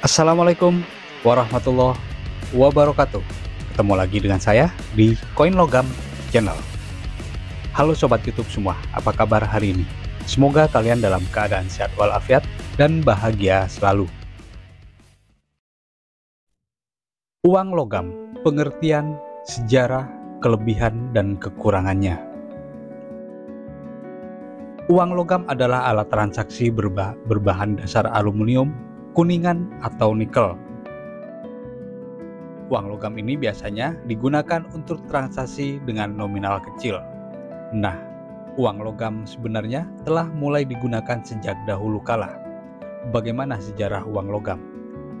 Assalamualaikum warahmatullahi wabarakatuh. Ketemu lagi dengan saya di Koin Logam Channel. Halo sobat YouTube semua, apa kabar hari ini? Semoga kalian dalam keadaan sehat walafiat dan bahagia selalu. Uang logam, pengertian, sejarah, kelebihan, dan kekurangannya. Uang logam adalah alat transaksi berba berbahan dasar aluminium, kuningan, atau nikel. Uang logam ini biasanya digunakan untuk transaksi dengan nominal kecil. Nah, uang logam sebenarnya telah mulai digunakan sejak dahulu kala. Bagaimana sejarah uang logam?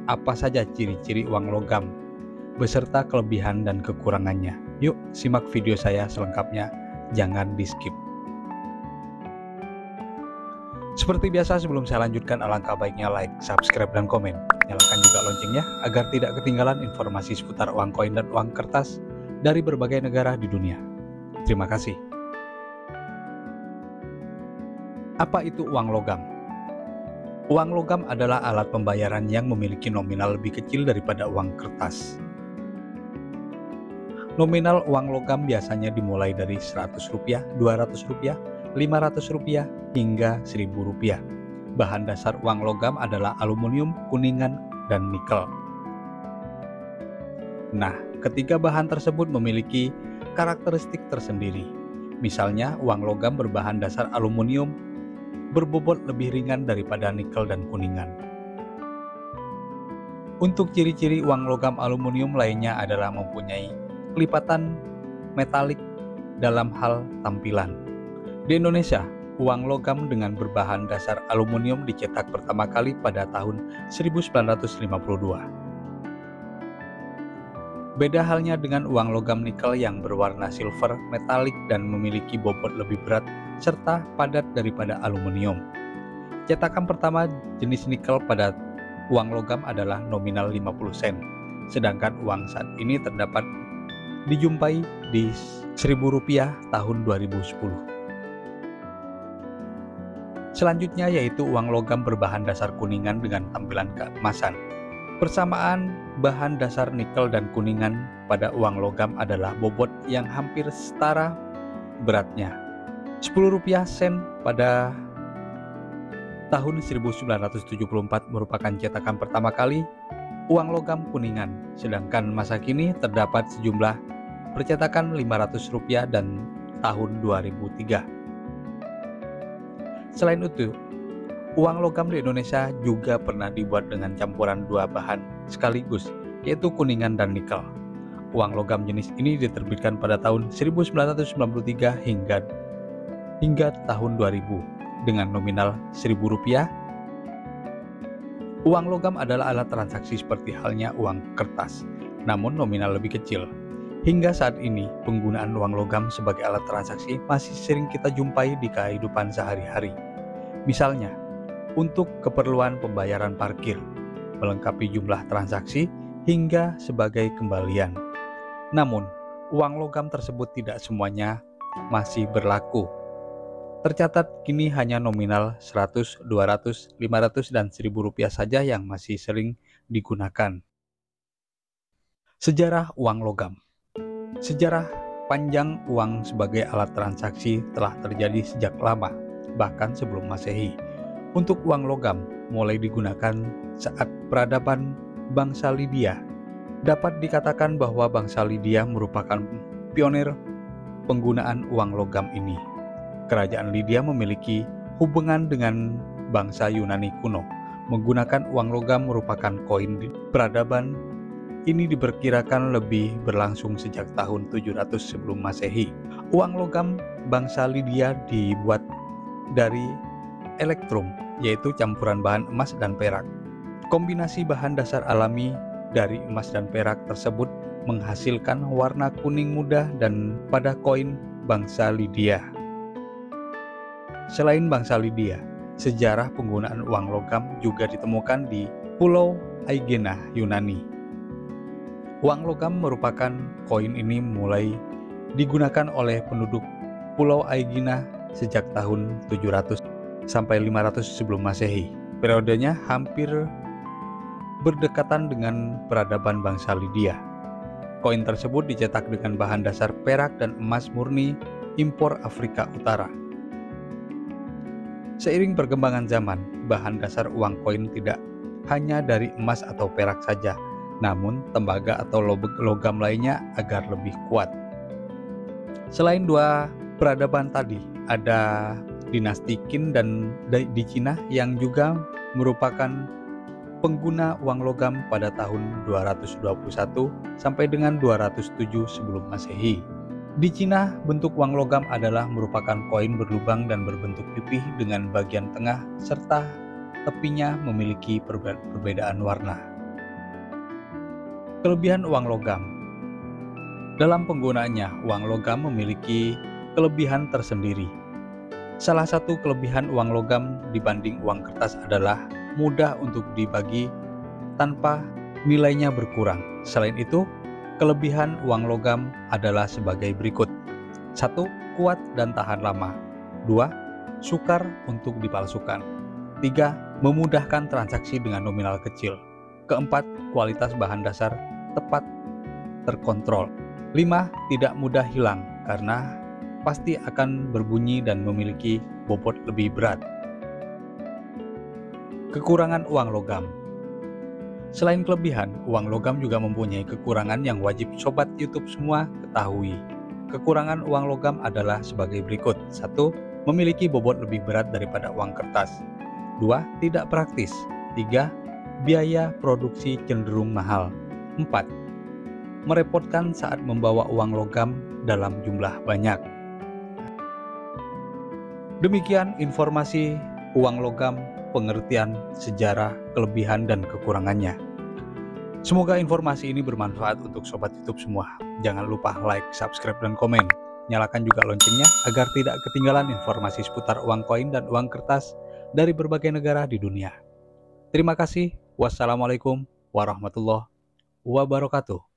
Apa saja ciri-ciri uang logam beserta kelebihan dan kekurangannya. Yuk, simak video saya selengkapnya, jangan di skip. Seperti biasa sebelum saya lanjutkan alangkah baiknya like, subscribe, dan komen. Nyalakan juga loncengnya agar tidak ketinggalan informasi seputar uang koin dan uang kertas dari berbagai negara di dunia. Terima kasih. Apa itu uang logam? Uang logam adalah alat pembayaran yang memiliki nominal lebih kecil daripada uang kertas. Nominal uang logam biasanya dimulai dari Rp100, Rp200, Rp500 hingga Rp1.000. Bahan dasar uang logam adalah aluminium, kuningan, dan nikel. Nah, ketiga bahan tersebut memiliki karakteristik tersendiri. Misalnya, uang logam berbahan dasar aluminium berbobot lebih ringan daripada nikel dan kuningan. Untuk ciri-ciri uang logam aluminium lainnya adalah mempunyai kelipatan metalik dalam hal tampilan. Di Indonesia, uang logam dengan berbahan dasar aluminium dicetak pertama kali pada tahun 1952. Beda halnya dengan uang logam nikel yang berwarna silver metalik dan memiliki bobot lebih berat serta padat daripada aluminium. Cetakan pertama jenis nikel pada uang logam adalah nominal 50 sen, sedangkan uang saat ini terdapat dijumpai di Rp1.000 tahun 2010. Selanjutnya yaitu uang logam berbahan dasar kuningan dengan tampilan keemasan. Persamaan bahan dasar nikel dan kuningan pada uang logam adalah bobot yang hampir setara beratnya. Rp10 sen pada tahun 1974 merupakan cetakan pertama kali uang logam kuningan, sedangkan masa kini terdapat sejumlah percetakan Rp500 dan tahun 2003. Selain itu, uang logam di Indonesia juga pernah dibuat dengan campuran dua bahan sekaligus, yaitu kuningan dan nikel. Uang logam jenis ini diterbitkan pada tahun 1993 hingga hingga tahun 2000 dengan nominal Rp1.000 Uang logam adalah alat transaksi seperti halnya uang kertas, namun nominal lebih kecil. Hingga saat ini, penggunaan uang logam sebagai alat transaksi masih sering kita jumpai di kehidupan sehari-hari. Misalnya, untuk keperluan pembayaran parkir, melengkapi jumlah transaksi, hingga sebagai kembalian. Namun, uang logam tersebut tidak semuanya masih berlaku Tercatat kini hanya nominal 100, 200, 500, dan 1000 rupiah saja yang masih sering digunakan. Sejarah uang logam Sejarah panjang uang sebagai alat transaksi telah terjadi sejak lama, bahkan sebelum masehi. Untuk uang logam mulai digunakan saat peradaban bangsa Lydia. Dapat dikatakan bahwa bangsa Lydia merupakan pionir penggunaan uang logam ini kerajaan Lydia memiliki hubungan dengan bangsa Yunani kuno. Menggunakan uang logam merupakan koin peradaban ini diperkirakan lebih berlangsung sejak tahun 700 sebelum Masehi. Uang logam bangsa Lydia dibuat dari elektrum, yaitu campuran bahan emas dan perak. Kombinasi bahan dasar alami dari emas dan perak tersebut menghasilkan warna kuning muda dan pada koin bangsa Lydia. Selain bangsa Lydia, sejarah penggunaan uang logam juga ditemukan di Pulau Aegina, Yunani. Uang logam merupakan koin ini mulai digunakan oleh penduduk Pulau Aegina sejak tahun 700 sampai 500 sebelum Masehi. Periodenya hampir berdekatan dengan peradaban bangsa Lydia. Koin tersebut dicetak dengan bahan dasar perak dan emas murni impor Afrika Utara. Seiring perkembangan zaman, bahan dasar uang koin tidak hanya dari emas atau perak saja, namun tembaga atau logam lainnya agar lebih kuat. Selain dua peradaban tadi, ada dinasti Qin dan di Cina yang juga merupakan pengguna uang logam pada tahun 221 sampai dengan 207 sebelum Masehi. Di Cina, bentuk uang logam adalah merupakan koin berlubang dan berbentuk pipih dengan bagian tengah serta tepinya memiliki perbedaan warna. Kelebihan uang logam Dalam penggunaannya, uang logam memiliki kelebihan tersendiri. Salah satu kelebihan uang logam dibanding uang kertas adalah mudah untuk dibagi tanpa nilainya berkurang. Selain itu, Kelebihan uang logam adalah sebagai berikut. 1. Kuat dan tahan lama. 2. Sukar untuk dipalsukan. 3. Memudahkan transaksi dengan nominal kecil. Keempat, kualitas bahan dasar tepat terkontrol. 5. Tidak mudah hilang karena pasti akan berbunyi dan memiliki bobot lebih berat. Kekurangan uang logam Selain kelebihan, uang logam juga mempunyai kekurangan yang wajib sobat YouTube semua ketahui. Kekurangan uang logam adalah sebagai berikut. 1. Memiliki bobot lebih berat daripada uang kertas. 2. Tidak praktis. 3. Biaya produksi cenderung mahal. 4. Merepotkan saat membawa uang logam dalam jumlah banyak. Demikian informasi uang logam pengertian sejarah, kelebihan, dan kekurangannya. Semoga informasi ini bermanfaat untuk sobat YouTube semua. Jangan lupa like, subscribe, dan komen. Nyalakan juga loncengnya agar tidak ketinggalan informasi seputar uang koin dan uang kertas dari berbagai negara di dunia. Terima kasih. Wassalamualaikum warahmatullahi wabarakatuh.